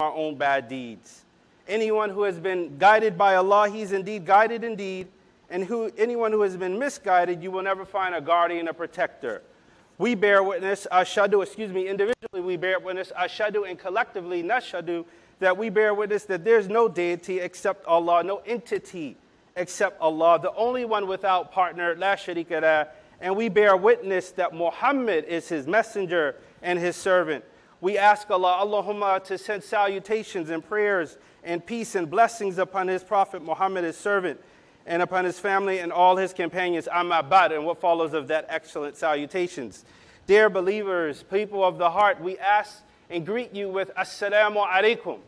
our own bad deeds. Anyone who has been guided by Allah, he's indeed guided indeed. And who, anyone who has been misguided, you will never find a guardian, a protector. We bear witness, ashadu, excuse me, individually we bear witness, ashadu, and collectively, nashadu, that we bear witness that there's no deity except Allah, no entity except Allah, the only one without partner, la sharika. And we bear witness that Muhammad is his messenger and his servant. We ask Allah, Allahumma, to send salutations and prayers and peace and blessings upon his prophet Muhammad, his servant, and upon his family and all his companions. Amabad, and what follows of that excellent salutations. Dear believers, people of the heart, we ask and greet you with Assalamu alaikum.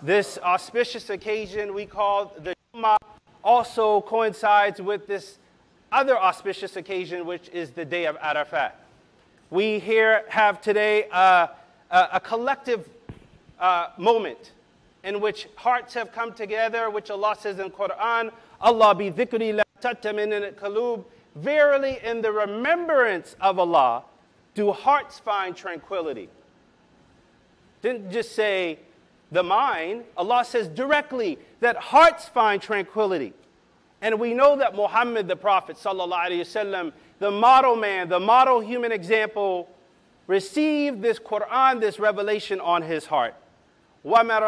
This auspicious occasion we call the Jummah also coincides with this other auspicious occasion, which is the day of Arafat we here have today a, a, a collective uh, moment in which hearts have come together, which Allah says in Quran, Allah bi dhikri la tatamin kalub. Verily, in the remembrance of Allah, do hearts find tranquility. Didn't just say the mind, Allah says directly that hearts find tranquility. And we know that Muhammad the Prophet, sallallahu alayhi wasallam, the model man, the model human example, received this Quran, this revelation on his heart. Muhammad,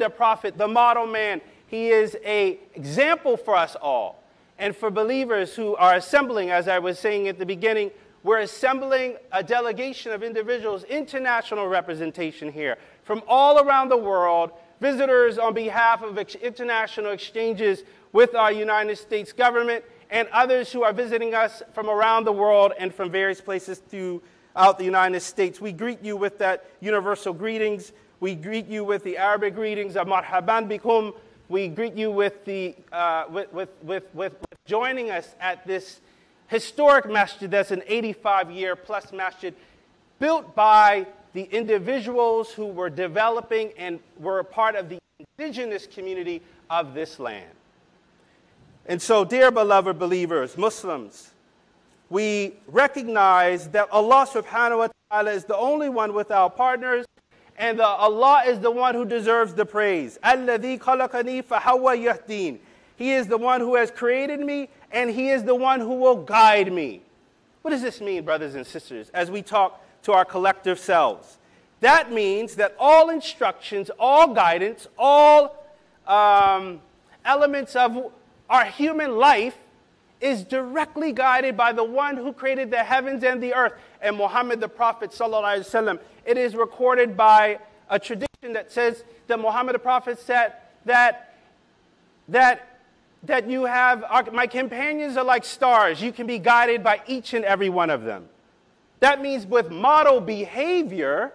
the Prophet, the model man, he is an example for us all. And for believers who are assembling, as I was saying at the beginning, we're assembling a delegation of individuals, international representation here, from all around the world visitors on behalf of ex- international exchanges with our United States government, and others who are visiting us from around the world and from various places throughout the United States. We greet you with that universal greetings. We greet you with the Arabic greetings of marhaban bikum. We greet you with, the, uh, with, with, with, with joining us at this historic masjid that's an 85 year plus masjid built by the individuals who were developing and were a part of the indigenous community of this land. And so, dear beloved believers, Muslims, we recognize that Allah subhanahu wa ta'ala is the only one without partners, and Allah is the one who deserves the praise. Alladhi. He is the one who has created me, and He is the one who will guide me. What does this mean, brothers and sisters, as we talk to our collective selves. That means that all instructions, all guidance, all um, elements of our human life is directly guided by the one who created the heavens and the earth and Muhammad the Prophet. It is recorded by a tradition that says that Muhammad the Prophet said that, that, that you have, my companions are like stars. You can be guided by each and every one of them. That means with model behavior,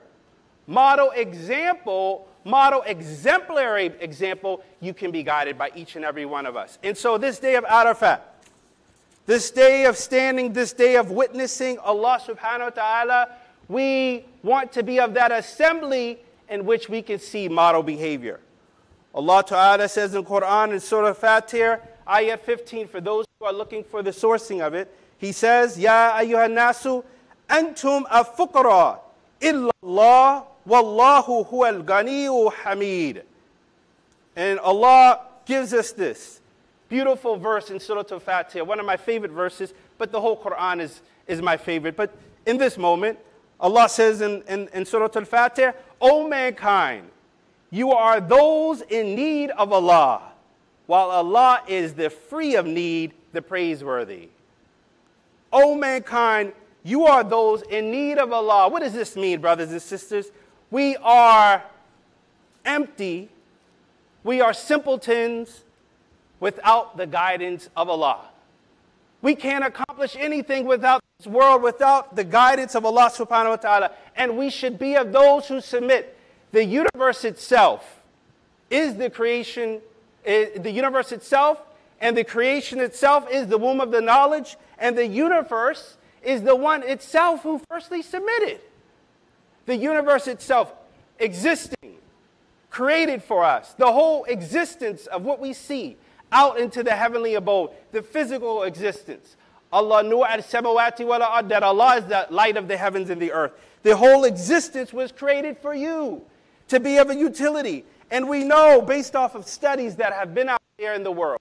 model example, model exemplary example, you can be guided by each and every one of us. And so this day of Arafat, this day of standing, this day of witnessing Allah subhanahu wa ta'ala, we want to be of that assembly in which we can see model behavior. Allah Ta'ala says in Quran in Surah Fatir, ayat 15, for those who are looking for the sourcing of it, He says, Ya ayyuhan nasu أنتم الفقراء إلا الله والله هو الغني hamid. And Allah gives us this beautiful verse in Surah Al-Fatir, one of my favorite verses, but the whole Quran is, is my favorite. But in this moment, Allah says in, in, in Surah Al-Fatir, O mankind, you are those in need of Allah, while Allah is the free of need, the praiseworthy. O mankind, you are those in need of Allah. What does this mean, brothers and sisters? We are empty, we are simpletons without the guidance of Allah. We can't accomplish anything without this world, without the guidance of Allah subhanahu wa ta'ala. And we should be of those who submit. The universe itself is the creation, eh, the universe itself, and the creation itself is the womb of the knowledge, and the universe is the one itself who firstly submitted. The universe itself existing, created for us, the whole existence of what we see out into the heavenly abode, the physical existence. Allah al-samawati wal ard, that Allah is the light of the heavens and the earth. The whole existence was created for you to be of a utility. And we know, based off of studies that have been out there in the world,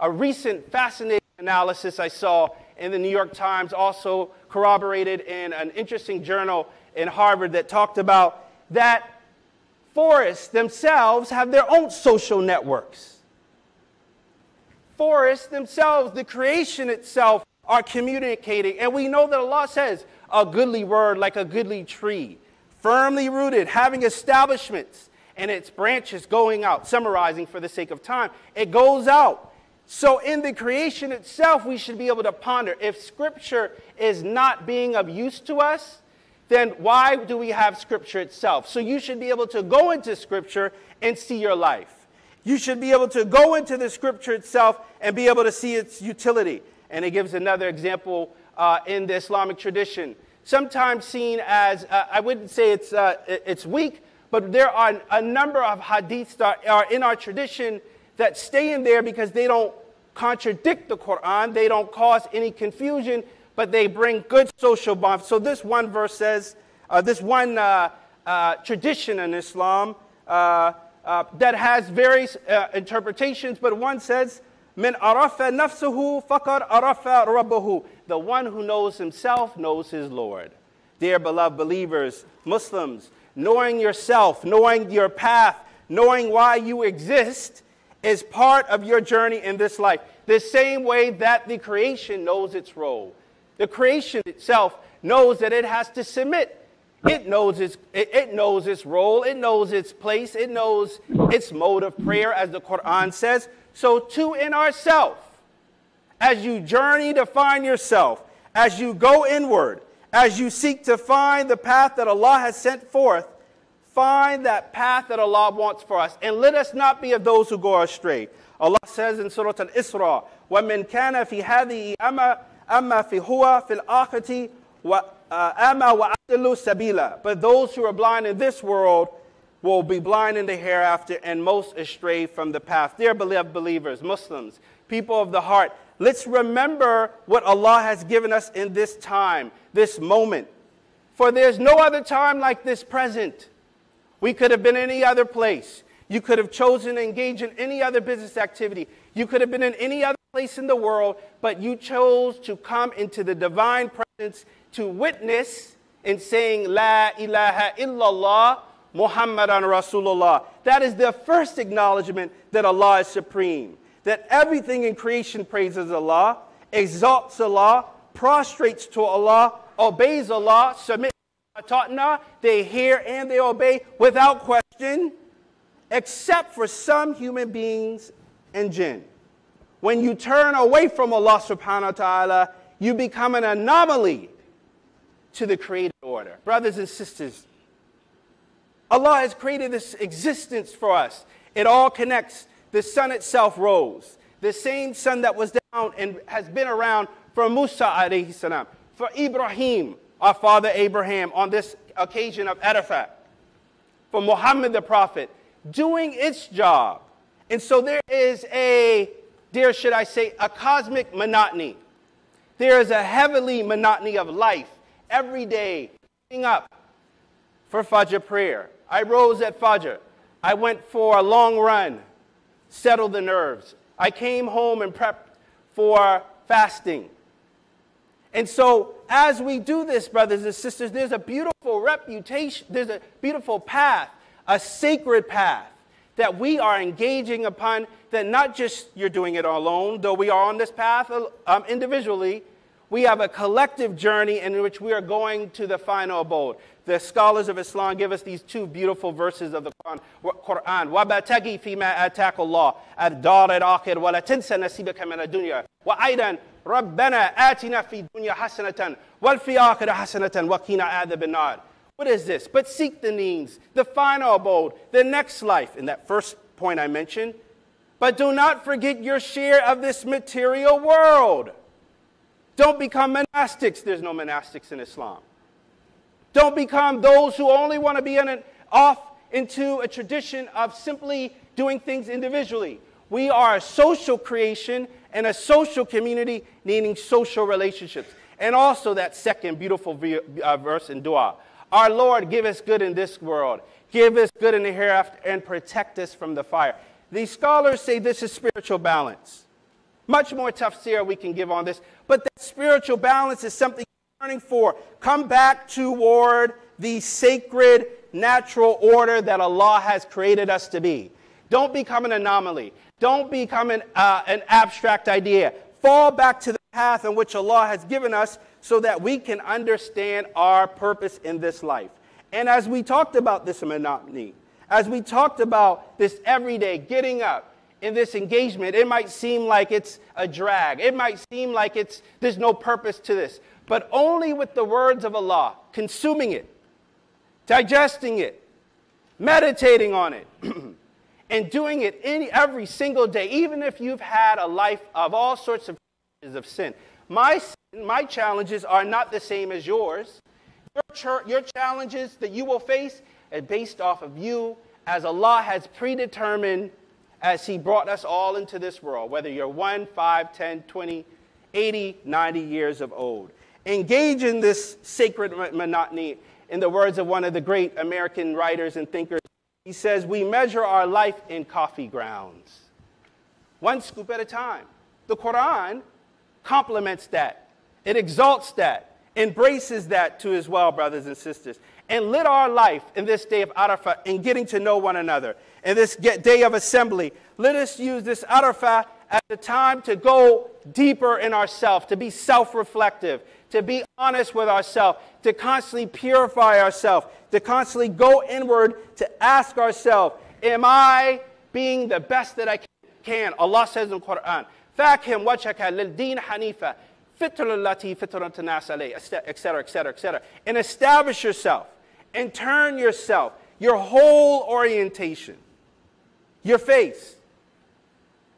a recent fascinating analysis I saw in the New York Times, also corroborated in an interesting journal in Harvard that talked about that forests themselves have their own social networks. Forests themselves, the creation itself, are communicating. And we know that Allah says, a goodly word like a goodly tree, firmly rooted, having establishments, and its branches going out. Summarizing for the sake of time, it goes out. So, in the creation itself, we should be able to ponder if Scripture is not being of use to us, then why do we have Scripture itself? So, you should be able to go into Scripture and see your life. You should be able to go into the Scripture itself and be able to see its utility. And it gives another example uh, in the Islamic tradition, sometimes seen as, uh, I wouldn't say it's, uh, it's weak, but there are a number of hadiths that are in our tradition that stay in there because they don't contradict the Quran, they don't cause any confusion, but they bring good social bonds. So this one verse says, uh, this one uh, uh, tradition in Islam uh, uh, that has various uh, interpretations, but one says, "Min arafa nafsuhu fakar arafa rabahu." The one who knows himself knows his Lord. Dear beloved believers, Muslims, knowing yourself, knowing your path, knowing why you exist is part of your journey in this life. The same way that the creation knows its role. The creation itself knows that it has to submit. It knows its, it, it knows its role, it knows its place, it knows its mode of prayer, as the Quran says. So, too, in ourself, as you journey to find yourself, as you go inward, as you seek to find the path that Allah has sent forth, find that path that Allah wants for us. And let us not be of those who go astray. Allah says in Surah Al Isra, وَمِنْ كَانَ فِي هَذِهِ أَمَا أَمَا فِي هُوَ فِي الْآخِرَةِ وَأَمَا وَعَدِلُوا سَبِيلًا But those who are blind in this world will be blind in the hereafter and most astray from the path. Dear beloved believers, Muslims, people of the heart, let's remember what Allah has given us in this time, this moment. For there's no other time like this present. We could have been any other place. You could have chosen to engage in any other business activity. You could have been in any other place in the world, but you chose to come into the divine presence to witness in saying, La ilaha illallah Muhammadan Rasulullah. That is the first acknowledgement that Allah is supreme, that everything in creation praises Allah, exalts Allah, prostrates to Allah, obeys Allah, submits to they hear and they obey without question, except for some human beings and jinn. When you turn away from Allah subhanahu wa ta'ala, you become an anomaly to the created order. Brothers and sisters, Allah has created this existence for us. It all connects. The sun itself rose. The same sun that was down and has been around for Musa alayhi salam, for Ibrahim, our father Abraham, on this occasion of Arafat, for Muhammad the Prophet, doing its job. And so there is a, dear should I say, a cosmic monotony. There is a heavenly monotony of life every day, waking up for Fajr prayer, I rose at Fajr. I went for a long run, settled the nerves. I came home and prepped for fasting. And so, as we do this, brothers and sisters, there's a beautiful reputation, there's a beautiful path, a sacred path that we are engaging upon. That not just you're doing it alone, though we are on this path um, individually, we have a collective journey in which we are going to the final abode. The scholars of Islam give us these two beautiful verses of the Quran. وَبَتَغِي فِي مَا آتَاكَ اللَّهُ الدَّارَ الْآخِرَ وَلَا تَنْسَ نَصِيبَكَ مِنَ الدُّنْيَا وَأَيْضًا رَبَّنَا آتِنَا فِي الدُّنْيا حَسَنَةً وَفِي الْآخِرَةِ حَسَنَةً وَقِنَا عَذَابَ النَّارِ What is this? But seek the means, the final abode, the next life. In that first point I mentioned. But do not forget your share of this material world. Don't become monastics. There's no monastics in Islam. Don't become those who only want to be in an, off into a tradition of simply doing things individually. We are a social creation and a social community needing social relationships. And also that second beautiful uh, verse in dua. Our Lord, give us good in this world, give us good in the hereafter, and protect us from the fire. These scholars say this is spiritual balance. Much more tafsir we can give on this, but that spiritual balance is something you're yearning for. Come back toward the sacred, natural order that Allah has created us to be. Don't become an anomaly. Don't become an, uh, an abstract idea. Fall back to the path in which Allah has given us so that we can understand our purpose in this life. And as we talked about this monotony, as we talked about this everyday getting up in this engagement, it might seem like it's a drag. It might seem like it's there's no purpose to this. But only with the words of Allah, consuming it, digesting it, meditating on it, and doing it any, every single day, even if you've had a life of all sorts of of sin. My, my challenges are not the same as yours. Your, your challenges that you will face are based off of you as Allah has predetermined as He brought us all into this world, whether you're 1, 5, 10, 20, 80, 90 years of old. Engage in this sacred monotony in the words of one of the great American writers and thinkers. He says, We measure our life in coffee grounds, one scoop at a time. The Quran complements that, it exalts that, embraces that too as well, brothers and sisters. And lit our life in this day of Arafah in getting to know one another. In this day of assembly, let us use this Arafah as a time to go deeper in ourselves, to be self reflective, to be honest with ourselves, to constantly purify ourselves, to constantly go inward, to ask ourselves, Am I being the best that I can? Allah says in the Quran, فاكهم وجهك للدين حنيفة فطر التي فطرت الناس عليه etc etc etc and establish yourself and turn yourself your whole orientation your face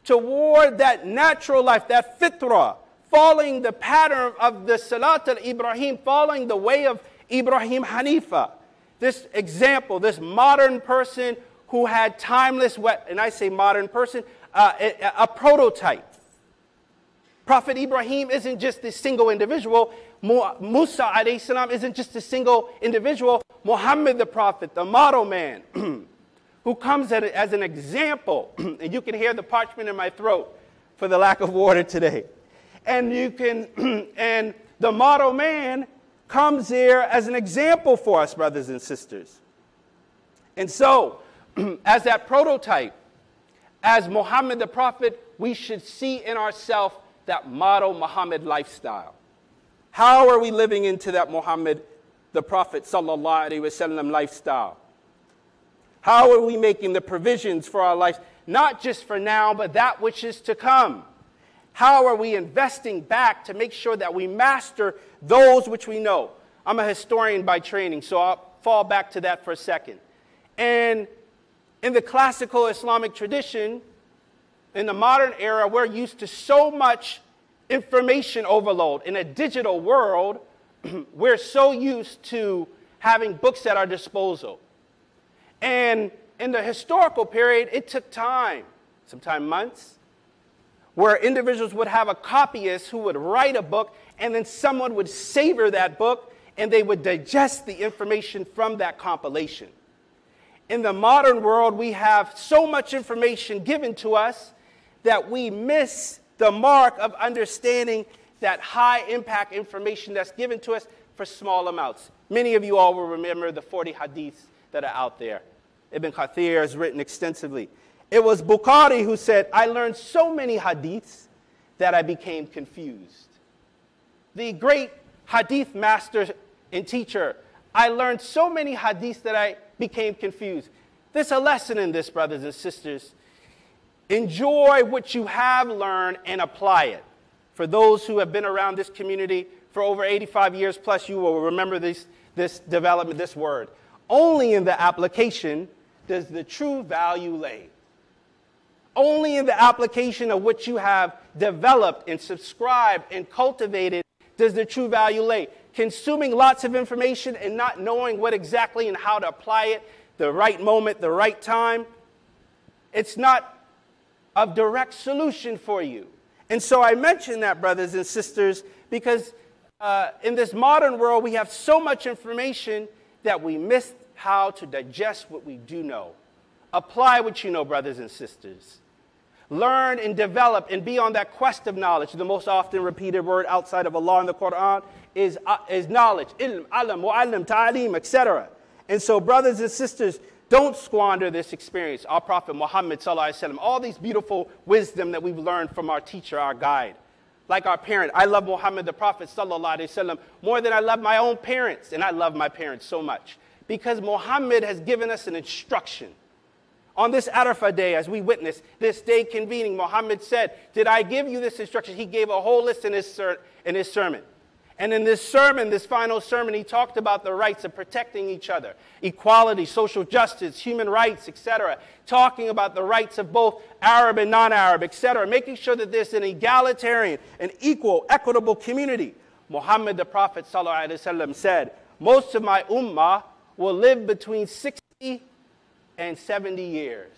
toward that natural life that fitra following the pattern of the salat al-ibrahim following the way of ibrahim hanifa this example this modern person who had timeless and i say modern person uh, a, a prototype Prophet Ibrahim isn't just a single individual. Musa salam isn't just a single individual. Muhammad the Prophet, the model man, who comes as an example. and you can hear the parchment in my throat for the lack of water today. And you can, and the model man comes here as an example for us, brothers and sisters. And so, as that prototype, as Muhammad the Prophet, we should see in ourselves that model Muhammad lifestyle? How are we living into that Muhammad, the Prophet sallallahu alaihi wasallam lifestyle? How are we making the provisions for our lives, not just for now, but that which is to come? How are we investing back to make sure that we master those which we know? I'm a historian by training, so I'll fall back to that for a second. And in the classical Islamic tradition, in the modern era, we're used to so much information overload. In a digital world, we're so used to having books at our disposal. And in the historical period, it took time, sometimes months, where individuals would have a copyist who would write a book, and then someone would savor that book, and they would digest the information from that compilation. In the modern world, we have so much information given to us that we miss the mark of understanding that high impact information that's given to us for small amounts. Many of you all will remember the 40 hadiths that are out there. Ibn Kathir has written extensively. It was Bukhari who said, I learned so many hadiths that I became confused. The great hadith master and teacher, I learned so many hadiths that I became confused. There's a lesson in this, brothers and sisters. Enjoy what you have learned and apply it. For those who have been around this community for over 85 years plus, you will remember this, this development, this word. Only in the application does the true value lay. Only in the application of what you have developed and subscribed and cultivated does the true value lay. Consuming lots of information and not knowing what exactly and how to apply it, the right moment, the right time, it's not of direct solution for you. And so I mention that, brothers and sisters, because uh, in this modern world, we have so much information that we miss how to digest what we do know. Apply what you know, brothers and sisters. Learn and develop and be on that quest of knowledge. The most often repeated word outside of Allah in the Quran is, uh, is knowledge, ilm, alam, mu'allim, ta'aleem, etc. And so, brothers and sisters, don't squander this experience. Our Prophet Muhammad, all these beautiful wisdom that we've learned from our teacher, our guide. Like our parent, I love Muhammad the Prophet وسلم, more than I love my own parents, and I love my parents so much because Muhammad has given us an instruction. On this Arafah day, as we witness this day convening, Muhammad said, Did I give you this instruction? He gave a whole list in his, ser- in his sermon. And in this sermon, this final sermon, he talked about the rights of protecting each other, equality, social justice, human rights, etc. Talking about the rights of both Arab and non Arab, etc. Making sure that there's an egalitarian, an equal, equitable community. Muhammad the Prophet ﷺ said, Most of my ummah will live between 60 and 70 years.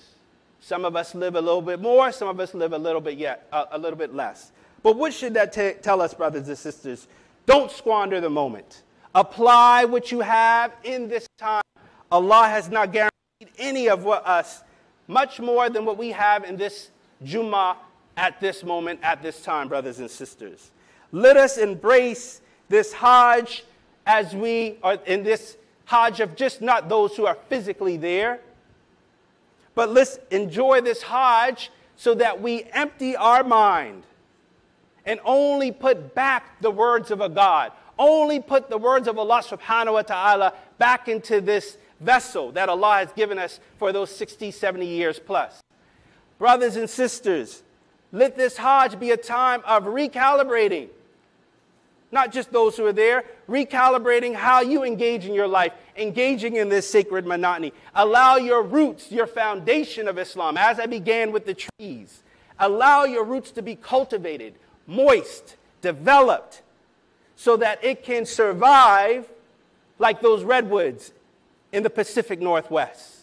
Some of us live a little bit more, some of us live a little bit yet, a little bit less. But what should that t- tell us, brothers and sisters? Don't squander the moment. Apply what you have in this time. Allah has not guaranteed any of what us much more than what we have in this Jummah at this moment, at this time, brothers and sisters. Let us embrace this Hajj as we are in this Hajj of just not those who are physically there, but let's enjoy this Hajj so that we empty our mind and only put back the words of a God, only put the words of Allah subhanahu wa ta'ala back into this vessel that Allah has given us for those 60, 70 years plus. Brothers and sisters, let this Hajj be a time of recalibrating not just those who are there, recalibrating how you engage in your life, engaging in this sacred monotony. Allow your roots, your foundation of Islam, as I began with the trees, allow your roots to be cultivated, moist, developed, so that it can survive like those redwoods in the Pacific Northwest.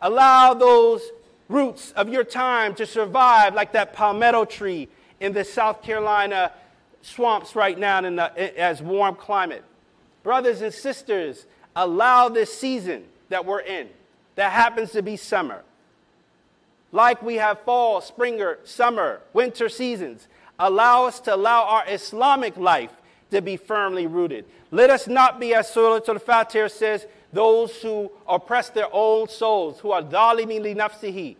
Allow those roots of your time to survive like that palmetto tree in the South Carolina swamps right now in the, as warm climate. Brothers and sisters, allow this season that we're in, that happens to be summer. Like we have fall, springer, summer, winter seasons, allow us to allow our Islamic life to be firmly rooted. Let us not be, as Surah Al-Fatir says, those who oppress their own souls, who are dalimi li nafsihi.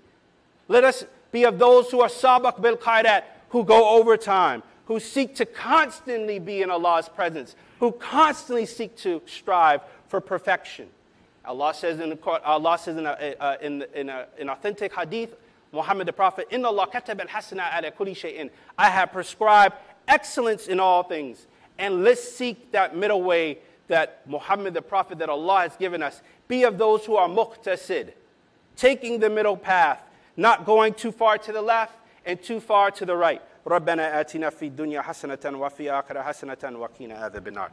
Let us be of those who are sabak bil khairat, who go overtime, who seek to constantly be in Allah's presence, who constantly seek to strive for perfection. Allah says in, the, Allah says in, a, in, in a, an authentic hadith, Muhammad the Prophet, Inna Allah katab al hasana ala kulli shay'in. I have prescribed excellence in all things. And let's seek that middle way that Muhammad the Prophet that Allah has given us. Be of those who are muqtasid, taking the middle path, not going too far to the left and too far to the right. ربنا آتنا في الدنيا حسنة وفي آخرة حسنة وقنا عذاب النار.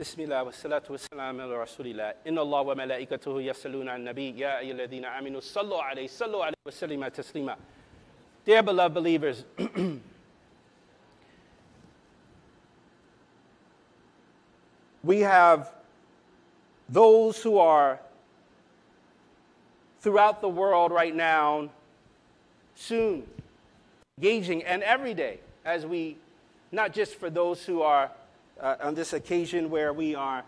بسم الله والصلاة والسلام على رسول الله إن الله وملائكته يصلون على النبي يا أيها الذين آمنوا صلوا عليه صلوا عليه وسلم تسليما Dear beloved believers we have those who are throughout the world right now, soon, engaging, and every day, as we, not just for those who are uh, on this occasion where we are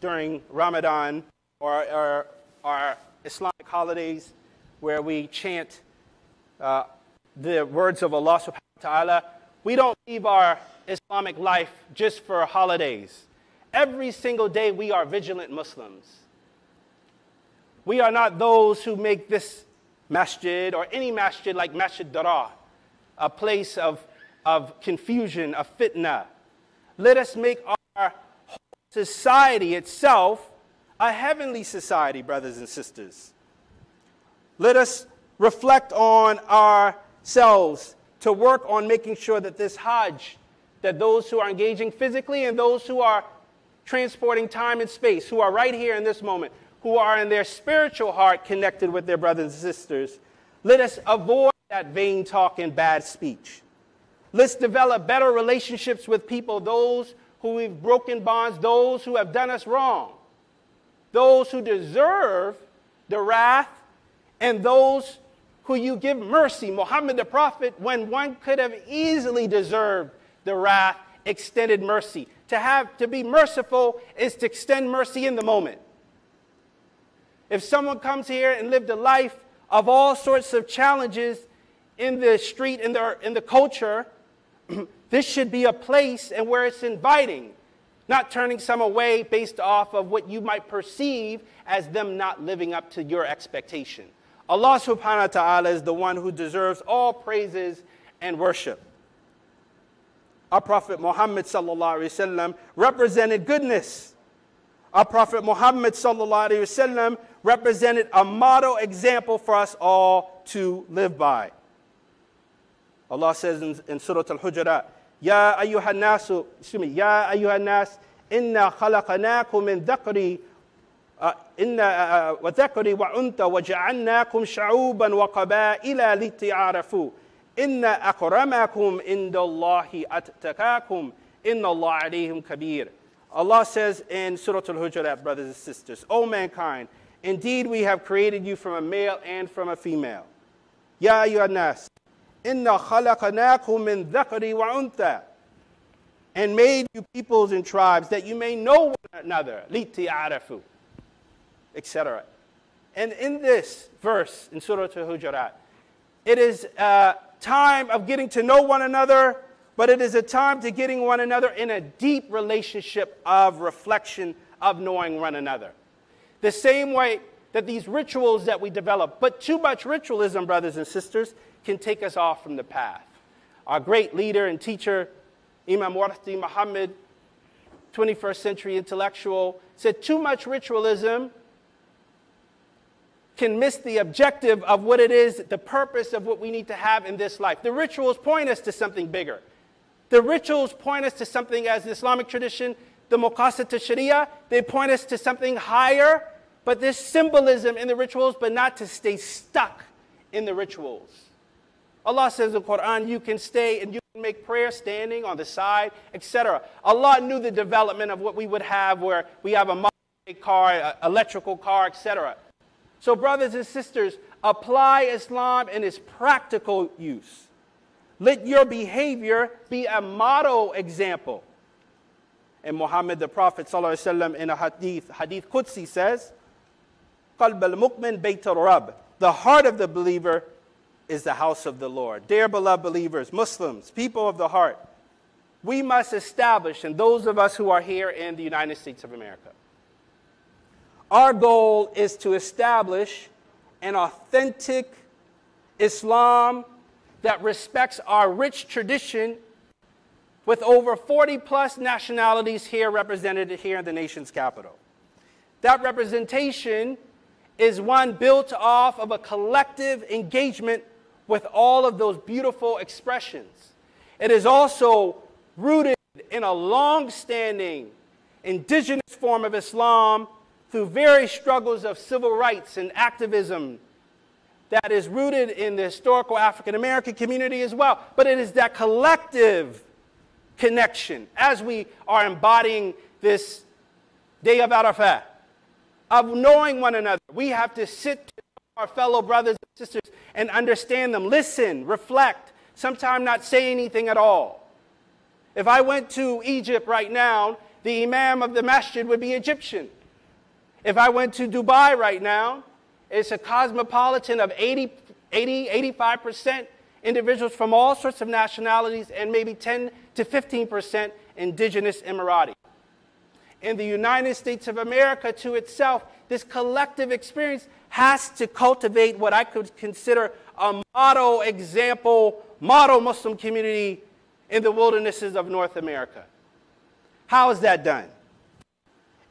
during Ramadan or, our Islamic holidays, where we chant uh, the words of Allah subhanahu wa ta'ala, we don't leave our Islamic life just for holidays. Every single day, we are vigilant Muslims. We are not those who make this masjid or any masjid like Masjid Dirar a place of, of confusion, of fitna. Let us make our society itself a heavenly society, brothers and sisters. Let us reflect on ourselves to work on making sure that this Hajj, that those who are engaging physically and those who are transporting time and space, who are right here in this moment, who are in their spiritual heart connected with their brothers and sisters, let us avoid that vain talk and bad speech. Let's develop better relationships with people, those who we've broken bonds, those who have done us wrong, those who deserve the wrath, and those who you give mercy. Muhammad the Prophet, when one could have easily deserved the wrath, extended mercy. To have to be merciful is to extend mercy in the moment. If someone comes here and lived a life of all sorts of challenges in the street, in the, in the culture, this should be a place and where it's inviting, not turning some away based off of what you might perceive as them not living up to your expectation. Allah subhanahu wa ta'ala is the one who deserves all praises and worship. Our Prophet Muhammad sallallahu alaihi wasallam represented goodness. Our Prophet Muhammad sallallahu alaihi wasallam represented a model example for us all to live by. Allah says in, in Surah Al-Hujurat, Ya ayyuhan nasu, excuse me, Ya ayyuhan nas, inna khalaqnakum min dhakri إن وذكر وأنثى وجعلناكم شعوبا وقبائل لتعارفوا إن أكرمكم عند الله أتقاكم إن الله عليهم كبير Allah says in Surah Al-Hujurat, brothers and sisters, O mankind, indeed we have created you from a male and from a female. Ya ayyuhan inna khalaqnakum min dhakari wa untha and made you peoples and tribes that you may know one another, liti arafu, etc. And in this verse in Surah Al-Hujurat, it is a time of getting to know one another, but it is a time to getting one another in a deep relationship of reflection of knowing one another. The same way that these rituals that we develop, but too much ritualism, brothers and sisters, can take us off from the path. Our great leader and teacher, Imam Warith Muhammad, 21st century intellectual, said too much ritualism can miss the objective of what it is, the purpose of what we need to have in this life. The rituals point us to something bigger. The rituals point us to something as the Islamic tradition, the Maqasid Sharia, they point us to something higher, but there's symbolism in the rituals, but not to stay stuck in the rituals. Allah says in the Quran, you can stay and you can make prayer standing on the side, etc. Allah knew the development of what we would have where we have a car, electrical car, etc. So, brothers and sisters, apply Islam in its practical use. Let your behavior be a model example. And Muhammad the Prophet ﷺ in a hadith, hadith Qudsi says, قَلْبَ الْمُؤْمِنْ بَيْتَ الرَّبِّ The heart of the believer is the house of the Lord. Dear beloved believers, Muslims, people of the heart, we must establish, and those of us who are here in the United States of America, our goal is to establish an authentic Islam that respects our rich tradition with over 40 plus nationalities here represented here in the nation's capital. That representation is one built off of a collective engagement with all of those beautiful expressions. It is also rooted in a long standing indigenous form of Islam through various struggles of civil rights and activism that is rooted in the historical African American community as well. But it is that collective connection as we are embodying this day of Arafat, of knowing one another. We have to sit to our fellow brothers and sisters and understand them, listen, reflect, sometimes not say anything at all. If I went to Egypt right now, the Imam of the masjid would be Egyptian. If I went to Dubai right now, it's a cosmopolitan of 80, 80 85% individuals from all sorts of nationalities and maybe 10 to 15% indigenous Emirati. In the United States of America to itself, this collective experience has to cultivate what I could consider a model example, model Muslim community in the wildernesses of North America. How is that done?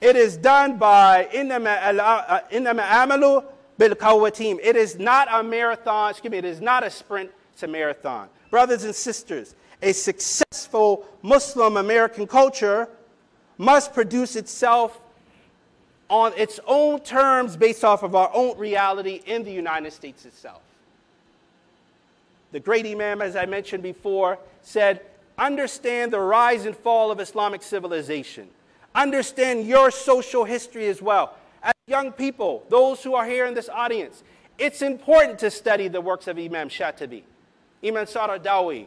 It is done by إنما amalu bil team. It is not a marathon, excuse me, it is not a sprint, It's a marathon. Brothers and sisters, a successful Muslim American culture must produce itself on its own terms based off of our own reality in the United States itself. The great Imam, as I mentioned before, said, Understand the rise and fall of Islamic civilization. Understand your social history as well. As young people, those who are here in this audience, it's important to study the works of Imam Shatibi, Imam Saradawi,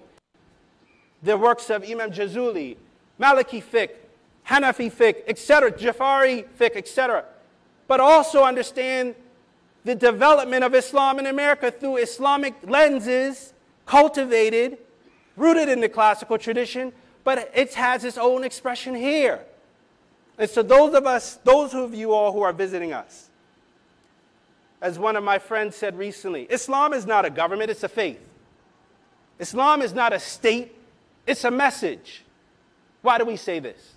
the works of Imam Jazuli, Maliki fiqh, Hanafi fiqh, etc., Jafari fiqh, etc. But also understand the development of Islam in America through Islamic lenses, cultivated, rooted in the classical tradition, but it has its own expression here. And so, those of us, those of you all who are visiting us, as one of my friends said recently, Islam is not a government, it's a faith. Islam is not a state, it's a message. Why do we say this?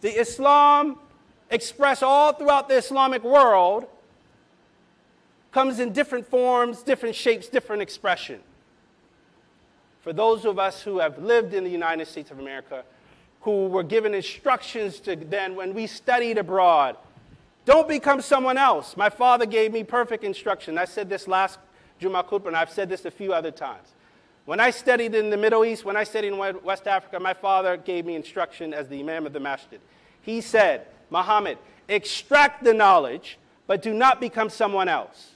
The Islam expressed all throughout the Islamic world comes in different forms, different shapes, different expression. For those of us who have lived in the United States of America, who were given instructions to then, when we studied abroad, don't become someone else. My father gave me perfect instruction. I said this last Juma Khutbah, and I've said this a few other times. When I studied in the Middle East, when I studied in West Africa, my father gave me instruction as the Imam of the Masjid. He said, Muhammad, extract the knowledge, but do not become someone else.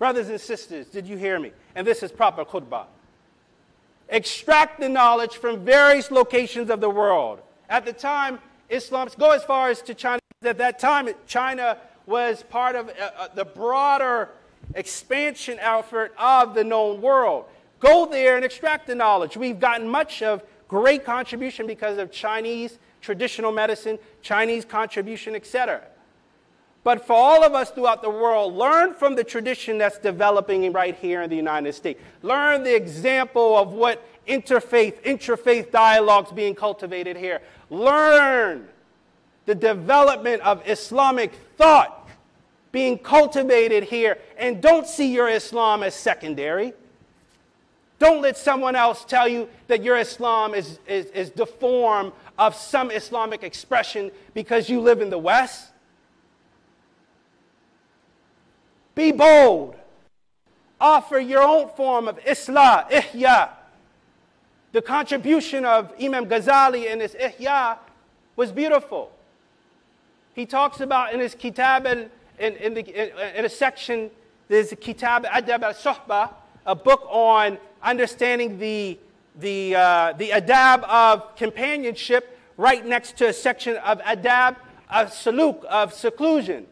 Brothers and sisters, did you hear me? And this is proper khutbah. Extract the knowledge from various locations of the world. At the time, Islam, go as far as to China. At that time, China was part of uh, uh, the broader expansion effort of the known world. Go there and extract the knowledge. We've gotten much of great contribution because of Chinese traditional medicine, Chinese contribution, etc. But for all of us throughout the world, learn from the tradition that's developing right here in the United States. Learn the example of what interfaith, intrafaith dialogues being cultivated here. Learn the development of Islamic thought being cultivated here. And don't see your Islam as secondary. Don't let someone else tell you that your Islam is, is, is the form of some Islamic expression because you live in the West. Be bold. Offer your own form of Islah, Ihya. The contribution of Imam Ghazali in his Ihya was beautiful. He talks about in his Kitab, in, in, the, in, a section, there's a Kitab Adab al Suhbah, a book on understanding the, the, uh, the adab of companionship right next to a section of adab of saluk, of seclusion.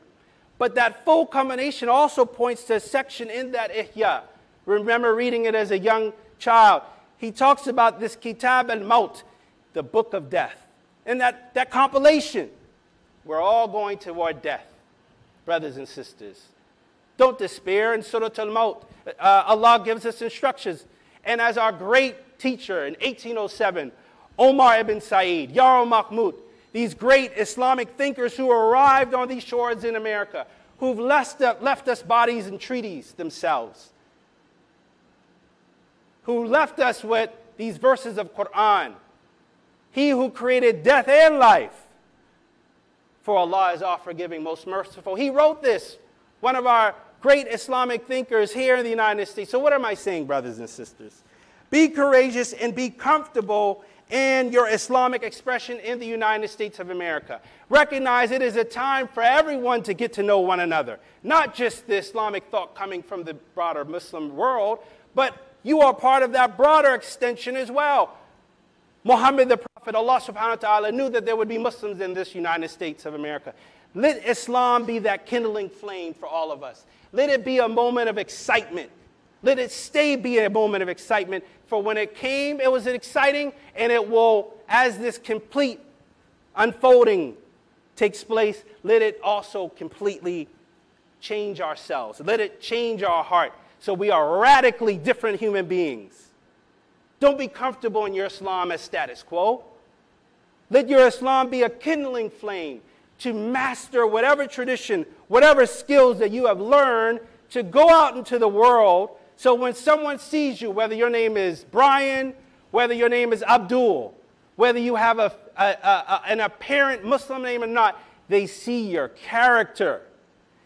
But that full combination also points to a section in that ihya. Remember reading it as a young child. He talks about this kitab al-maut, the book of death. And that, that compilation, we're all going toward death, brothers and sisters. Don't despair in Surah Al-Maut. Uh, Allah gives us instructions. And as our great teacher in 1807, Omar ibn Said, Yarrow Mamout, these great Islamic thinkers who arrived on these shores in America, who've left, left us bodies and treaties themselves, who left us with these verses of Quran. He who created death and life, for Allah is all forgiving, most merciful. He wrote this, one of our great Islamic thinkers here in the United States. So, what am I saying, brothers and sisters? Be courageous and be comfortable in your Islamic expression in the United States of America. Recognize it is a time for everyone to get to know one another, not just the Islamic thought coming from the broader Muslim world, but you are part of that broader extension as well. Muhammad the Prophet, Allah subhanahu wa ta'ala, knew that there would be Muslims in this United States of America. Let Islam be that kindling flame for all of us. Let it be a moment of excitement. Let it stay be a moment of excitement. For when it came, it was exciting, and it will, as this complete unfolding takes place, let it also completely change ourselves. Let it change our heart so we are radically different human beings. Don't be comfortable in your Islam as status quo. Let your Islam be a kindling flame to master whatever tradition, whatever skills that you have learned to go out into the world so when someone sees you, whether your name is Brian, whether your name is Abdul, whether you have a, a, a, an apparent Muslim name or not, they see your character.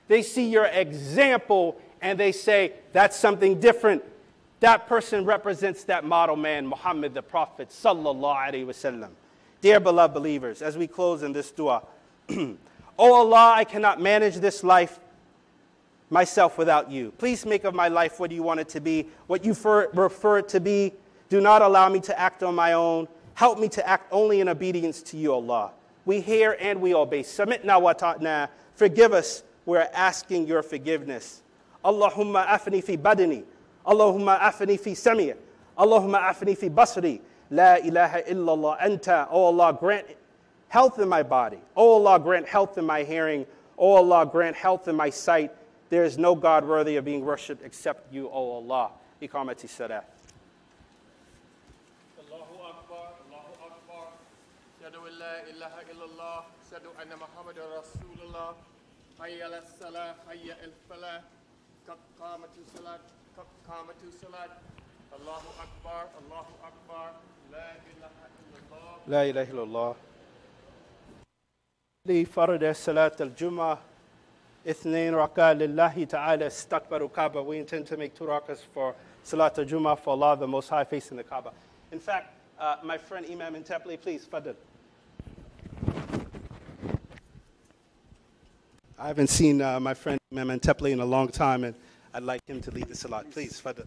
They see your example and they say, that's something different. That person represents that model man, Muhammad the Prophet. Sallallahu Alaihi Wasallam. Dear beloved believers, as we close in this dua, oh Allah, I cannot manage this life myself without you. Please make of my life what you want it to be, what you refer it to be. Do not allow me to act on my own. Help me to act only in obedience to you, Allah. We hear and we obey. Submitna wa ta'na. Forgive us. We're asking your forgiveness. Allahumma afni fi badani. Allahumma afni fi sami'a. Allahumma afni fi basri. La ilaha illallah anta. Oh Allah, grant health in my body. Oh Allah, grant health in my hearing. Oh Allah, grant health in my sight. There is no God worthy of being worshipped except you, O Allah. Iqamati salah. Allahu Akbar, Allahu Akbar. Shadu la ilaha illallah. Shadu anna Muhammad Rasulullah. Hayya ala salah, hayya al falah. Qamatu salat, qamatu salat. Allahu Akbar, Allahu Akbar. La ilaha illallah. La ilaha illallah. لفرد صلاة الجمعة اثنين ركعة لله تعالى استقبل Kaaba. We intend to make two rakas for Salat al-Jum'ah for Allah the Most High facing the Kaaba. In fact, uh, my friend Imam Antepli, please, Fadl. I haven't seen uh, my friend Imam Antepli in a long time and I'd like him to lead the Salat. Please, Fadl.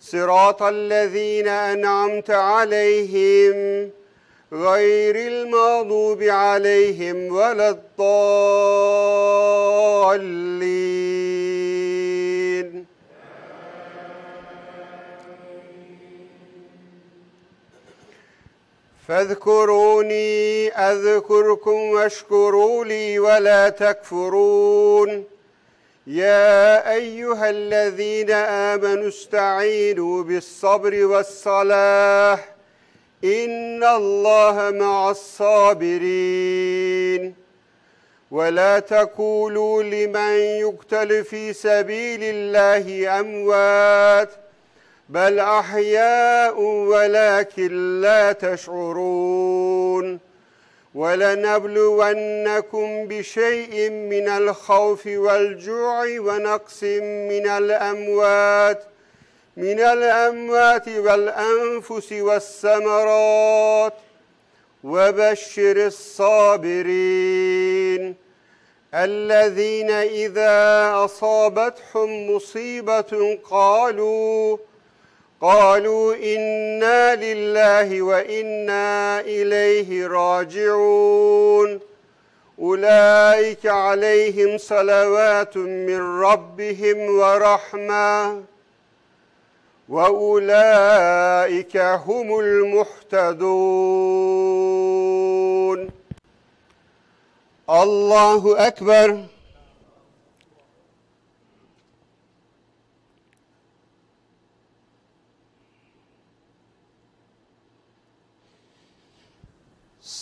صراط الذين أنعمت عليهم غير المغضوب عليهم ولا الضالين. فاذكروني أذكركم واشكروا لي ولا تكفرون. يا أيها الذين آمنوا استعينوا بالصبر والصلاة. إن الله مع الصابرين. ولا تقولوا لمن يقتل في سبيل الله أموات بل أحياء ولكن لا تشعرون. ولنبلونكم بشيء من الخوف والجوع ونقص من الأموات من الأموات والأنفس والثمرات. وبشر الصابرين الذين إذا أصابتهم مصيبة قالوا قالوا إنا لله وإنا إليه راجعون. أولئك عليهم صلوات من ربهم ورحمة. وأولئك هم المحتدون الله أكبر.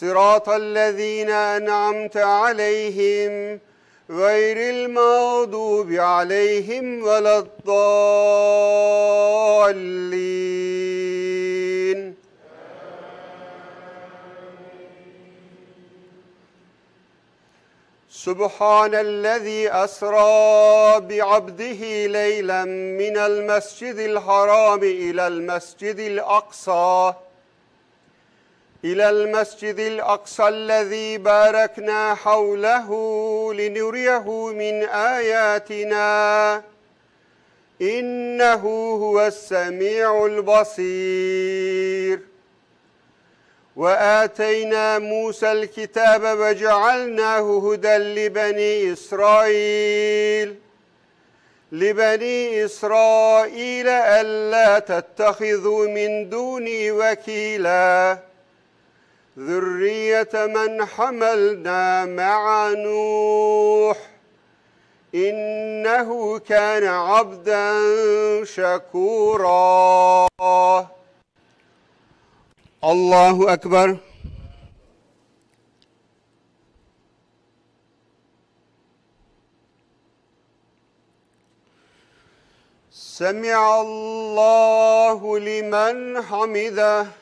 صراط الذين أنعمت عليهم غير المغضوب عليهم ولا الضالين. سبحان الذي أسرى بعبده ليلا من المسجد الحرام إلى المسجد الأقصى. إلى المسجد الأقصى الذي باركنا حوله لنريه من آياتنا. إنه هو السميع البصير. وآتينا موسى الكتاب وجعلناه هدى لبني إسرائيل. لبني إسرائيل ألا تتخذوا من دوني وكيلاً. ذرية من حملنا مع نوح. إنه كان عبدا شكورا. الله أكبر. سمع الله لمن حمده.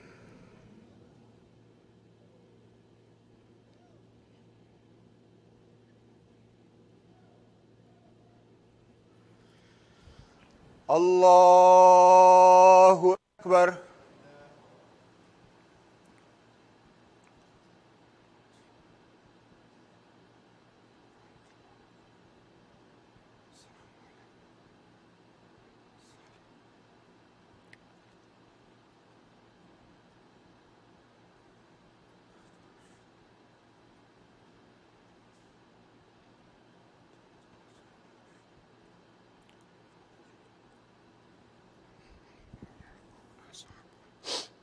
الله أكبر.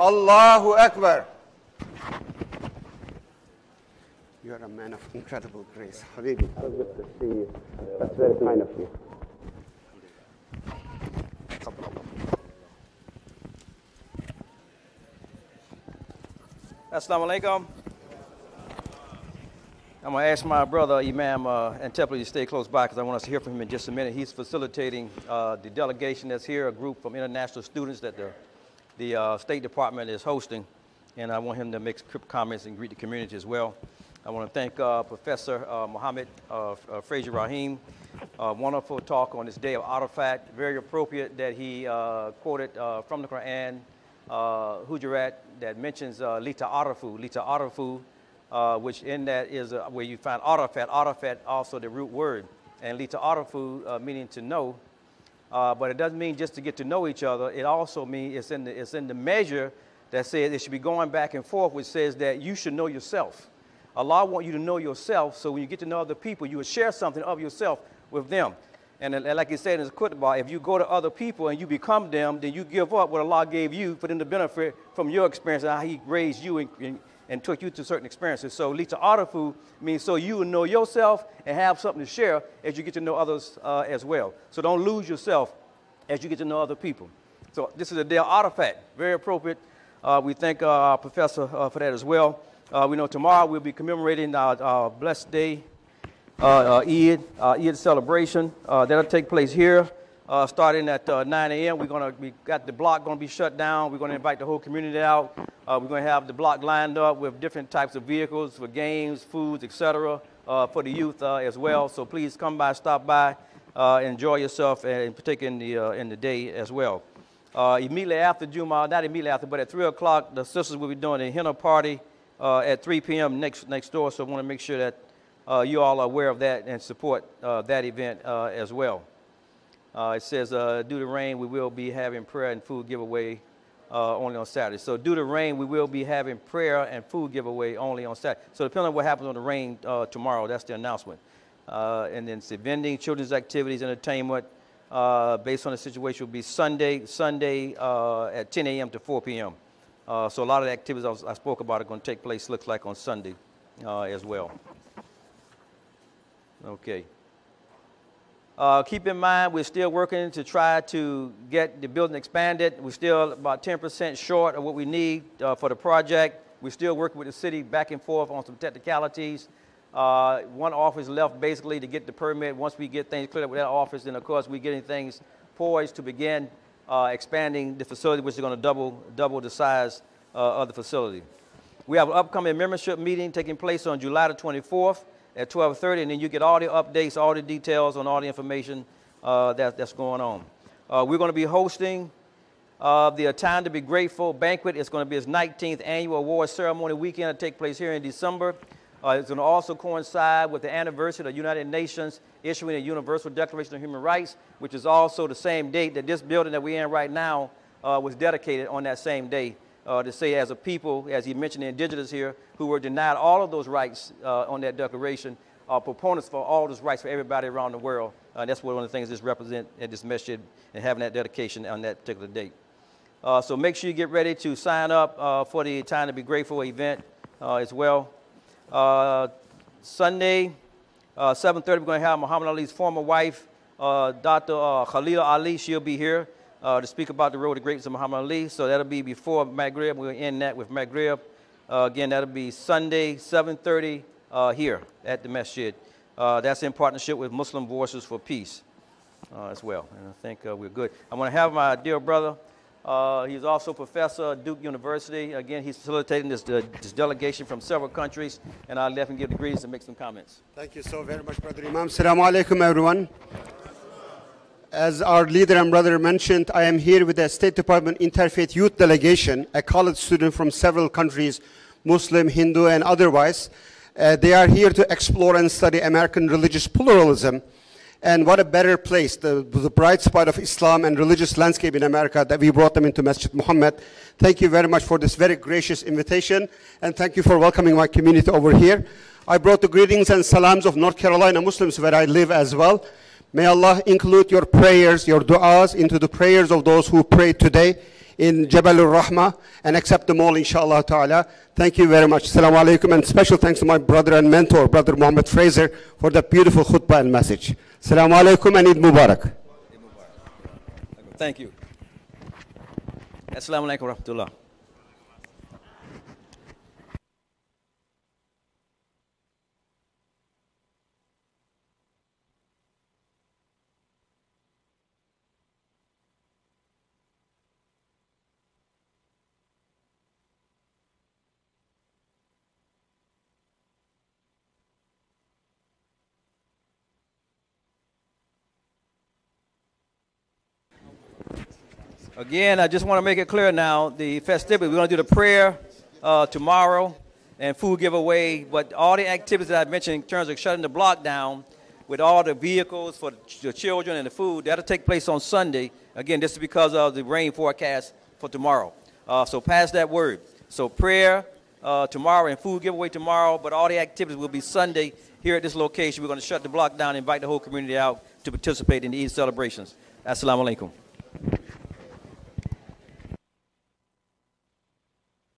Allahu Akbar. You are a man of incredible grace. Habibi, so good to see you. That's very kind of you. Assalamu alaikum. I'm going to ask my brother, Imam uh, Antepli, to stay close by because I want us to hear from him in just a minute. He's facilitating uh, the delegation that's here, a group from international students that the the uh, State Department is hosting. And I want him to make comments and greet the community as well. I want to thank uh, Professor uh, Mohammed uh, uh, Fraser Rahim. Uh, wonderful talk on this day of Arafat. Very appropriate that he uh, quoted from the Quran, Hujurat, that mentions Lita Arafu. Lita Arafu, which in that is where you find Arafat. Arafat, also the root word. And Lita Arafu, meaning to know. Uh, but it doesn't mean just to get to know each other. It also means it's in the, it's in the measure that says it should be going back and forth, which says that you should know yourself. Allah wants you to know yourself, so when you get to know other people, you will share something of yourself with them. And, and like he said in his khutbah, if you go to other people and you become them, then you give up what Allah gave you for them to benefit from your experience and how He raised you and, and, and took you to certain experiences. So Lita Arafu means so you will know yourself and have something to share as you get to know others uh, as well. So don't lose yourself as you get to know other people. So this is a Dale artifact, very appropriate. Uh, we thank uh, our professor uh, for that as well. Uh, we know tomorrow we'll be commemorating our, our blessed day, uh, Eid, Eid celebration. that'll take place here. Uh, starting at uh, 9 a.m. We're gonna we got the block gonna be shut down. We're gonna invite the whole community out. Uh, we're gonna have the block lined up with different types of vehicles for games, foods, etc. Uh, for the youth uh, as well. So please come by, stop by, uh, enjoy yourself, and partake in the in the day as well. immediately after Juma, not immediately after, but at 3 o'clock, the sisters will be doing a henna party at 3 p.m. next next door. So I want to make sure that you all are aware of that and support that event as well. Uh, it says, uh, due to rain, we will be having prayer and food giveaway uh, only on Saturday. So due to rain, we will be having prayer and food giveaway only on Saturday. So depending on what happens on the rain uh, tomorrow, that's the announcement. Uh, and then vending, children's activities, entertainment, uh, based on the situation, will be Sunday, Sunday at 10 a.m. to 4 p.m. so a lot of the activities I, was, I spoke about are going to take place, looks like, on Sunday as well. Okay. Uh, keep in mind, we're still working to try to get the building expanded. We're still about 10% short of what we need uh, for the project. We're still working with the city back and forth on some technicalities. Uh, one office left basically to get the permit. Once we get things cleared up with that office, then of course we're getting things poised to begin uh, expanding the facility, which is going to double, double the size uh, of the facility. We have an upcoming membership meeting taking place on July the 24th at 12.30, and then you get all the updates, all the details on all the information uh, that, that's going on. Uh, we're going to be hosting uh, the Time to Be Grateful banquet. It's going to be its 19th annual award ceremony weekend to take place here in December. Uh, it's going to also coincide with the anniversary of the United Nations issuing a Universal Declaration of Human Rights, which is also the same date that this building that we're in right now uh, was dedicated on that same day uh, to say as a people, as he mentioned the indigenous here, who were denied all of those rights uh, on that declaration, are proponents for all those rights for everybody around the world. Uh, that's one of the things this represent at this message and having that dedication on that particular date. Uh, so make sure you get ready to sign up uh, for the Time to Be Grateful event uh, as well. Sunday, 7.30, we're going to have Muhammad Ali's former wife, Dr. Khalila Ali. She'll be here uh, to speak about the road to greatness of Muhammad Ali. So that'll be before Maghrib. We'll end that with Maghrib. Uh, again, that'll be Sunday, 7.30 uh, here at the masjid. Uh, that's in partnership with Muslim Voices for Peace uh, as well. And I think uh, we're good. I want to have my dear brother. he's also professor at Duke University. Again, he's facilitating this, this delegation from several countries. And I'll let him give the and make some comments. Thank you so very much, Brother Imam. Assalamu alaikum, everyone. As our leader and brother mentioned, I am here with the State Department Interfaith Youth Delegation, a college student from several countries, Muslim, Hindu, and otherwise. Uh, they are here to explore and study American religious pluralism. And what a better place, the, the bright spot of Islam and religious landscape in America that we brought them into Masjid Muhammad. Thank you very much for this very gracious invitation. And thank you for welcoming my community over here. I brought the greetings and salams of North Carolina Muslims where I live as well. May Allah include your prayers, your du'as into the prayers of those who prayed today in Jabal al-Rahma and accept them all inshallah ta'ala. Thank you very much. Assalamu alaikum and special thanks to my brother and mentor, Brother Muhammad Fraser for that beautiful khutbah and message. Assalamu alaikum and Eid Mubarak. Thank you. Assalamu alaikum wa Again, I just want to make it clear now, the festivity, we're going to do the prayer uh, tomorrow and food giveaway, but all the activities that I mentioned in terms of shutting the block down with all the vehicles for the children and the food, that'll take place on Sunday. Again, this is because of the rain forecast for tomorrow. Uh, so pass that word. So prayer uh, tomorrow and food giveaway tomorrow, but all the activities will be Sunday here at this location. We're going to shut the block down and invite the whole community out to participate in these celebrations. Assalamu alaikum.